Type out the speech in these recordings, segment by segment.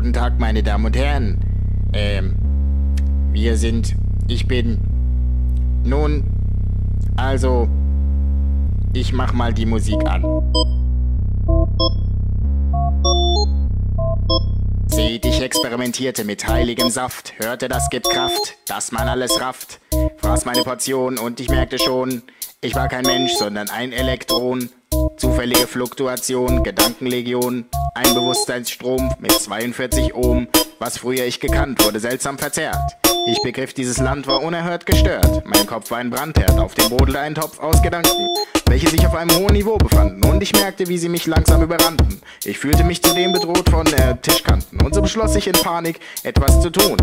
guten Tag, meine Damen und Herren. Ähm, wir sind, ich bin, nun, also, ich mach mal die Musik an. Seht, ich experimentierte mit heiligem Saft, hörte, das gibt Kraft, dass man alles rafft. Fraß meine Portion und ich merkte schon, ich war kein Mensch, sondern ein Elektron. Zufällige Fluktuation, Gedankenlegion, ein Bewusstseinsstrom mit 42 Ohm. Was früher ich gekannt, wurde seltsam verzerrt. Ich begriff, dieses Land war unerhört gestört. Mein Kopf war ein Brandherd, auf dem brodelte ein Topf aus Gedanken, welche sich auf einem hohen Niveau befanden. Und ich merkte, wie sie mich langsam überrannten. Ich fühlte mich zudem bedroht von äh, Tischkanten. Und so beschloss ich in Panik, etwas zu tun.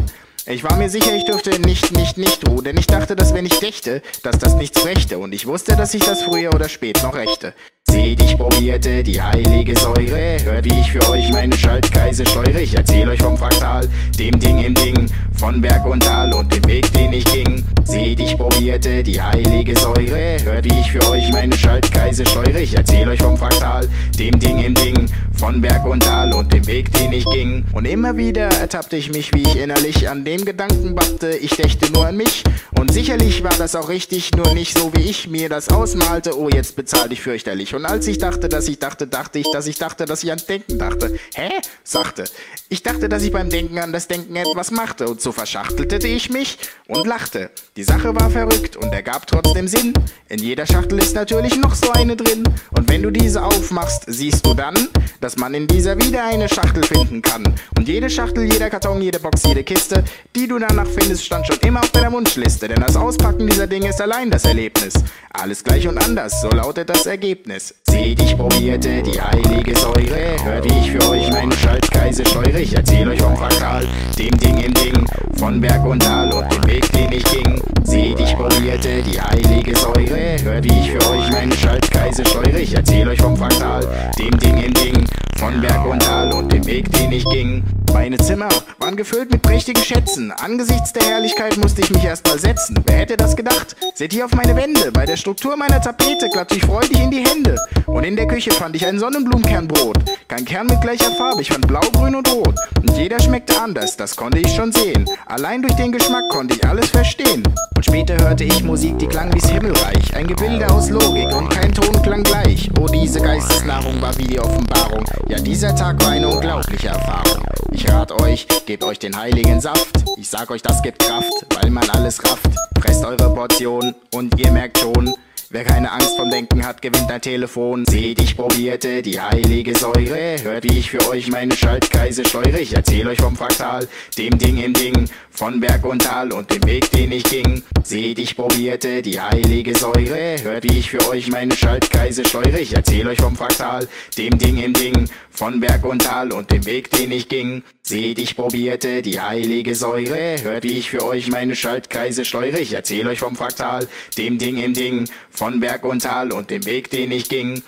Ich war mir sicher, ich dürfte nicht, nicht, nicht ruhen, denn ich dachte, dass wenn ich dächte, dass das nichts brächte. Und ich wusste, dass ich das früher oder spät noch rächte. Seht, ich probierte die heilige Säure. Hört, wie ich für euch meine Schaltkreise steuere. Ich erzähl euch vom Fraktal, dem Ding im Ding, von Berg und Tal und dem Weg, den ich ging. Seht, ich probierte die heilige Säure. Hört, wie ich für euch meine Schaltkreise steuere. Ich erzähl euch vom Fraktal, dem Ding im Ding, von Berg und Tal und dem Weg, den ich ging. Und immer wieder ertappte ich mich, wie ich innerlich an dem Gedanken bappte. Ich dächte nur an mich. Und sicherlich war das auch richtig, nur nicht so, wie ich mir das ausmalte. Oh, jetzt bezahl ich fürchterlich. Und als ich dachte, dass ich dachte, dachte ich, dass ich dachte, dass ich an Denken dachte. Hä? sagte. Ich dachte, dass ich beim Denken an das Denken etwas machte. Und so verschachtelte ich mich und lachte. Die Sache war verrückt und ergab trotzdem Sinn. In jeder Schachtel ist natürlich noch so eine drin. Und wenn du diese aufmachst, siehst du dann, dass man in dieser wieder eine Schachtel finden kann. Und jede Schachtel, jeder Karton, jede Box, jede Kiste, die du danach findest, stand schon immer auf deiner Wunschliste. Denn das Auspacken dieser Dinge ist allein das Erlebnis. Alles gleich und anders, so lautet das Ergebnis. Seht, ich probierte die heilige Säure. Hört, ich für euch meine Schaltkreise steuere. Ich erzähl euch vom Fraktal, dem Ding im Ding, von Berg und Tal und dem Weg, den ich ging. Seht, ich probierte die heilige Säure. Hört, ich für euch meine Schaltkreise steuere. Ich erzähl euch vom Fraktal, dem Ding im Ding, von Berg und Tal und dem Weg, den ich ging. Meine Zimmer waren gefüllt mit prächtigen Schätzen. Angesichts der Herrlichkeit musste ich mich erst mal setzen. Wer hätte das gedacht? Seht hier auf meine Wände. Bei der Struktur meiner Tapete klatschte ich freudig in die Hände. Und in der Küche fand ich ein Sonnenblumenkernbrot. Kein Kern mit gleicher Farbe, ich fand blau, grün und rot. Und jeder schmeckte anders, das konnte ich schon sehen. Allein durch den Geschmack konnte ich alles verstehen. Und später hörte ich Musik, die klang wie's Himmelreich. Ein Gebilde aus Logik und kein Ton klang gleich. Oh, diese Geistesnahrung war wie die Offenbarung. Ja, dieser Tag war eine unglaubliche Erfahrung. Ich rat euch, gebt euch den heiligen Saft. Ich sag euch, das gibt Kraft, weil man alles rafft. Presst eure Portion und ihr merkt schon, Wer keine Angst vom Denken hat, gewinnt ein Telefon. Seht, ich probierte die heilige Säure. Hört, wie ich für euch meine Schaltkreise steuere. Ich erzähl euch vom Fraktal, dem Ding im Ding, von Berg und Tal und dem Weg, den ich ging. Seht, ich probierte die heilige Säure. Hört, wie ich für euch meine Schaltkreise steuere. Ich erzähl euch vom Fraktal, dem Ding im Ding, von Berg und Tal und dem Weg, den ich ging. Seht, ich probierte die heilige Säure. Hört, wie ich für euch meine Schaltkreise steuere. Ich erzähl euch vom Fraktal, dem Ding im Ding, von Berg und Tal und dem Weg, den ich ging.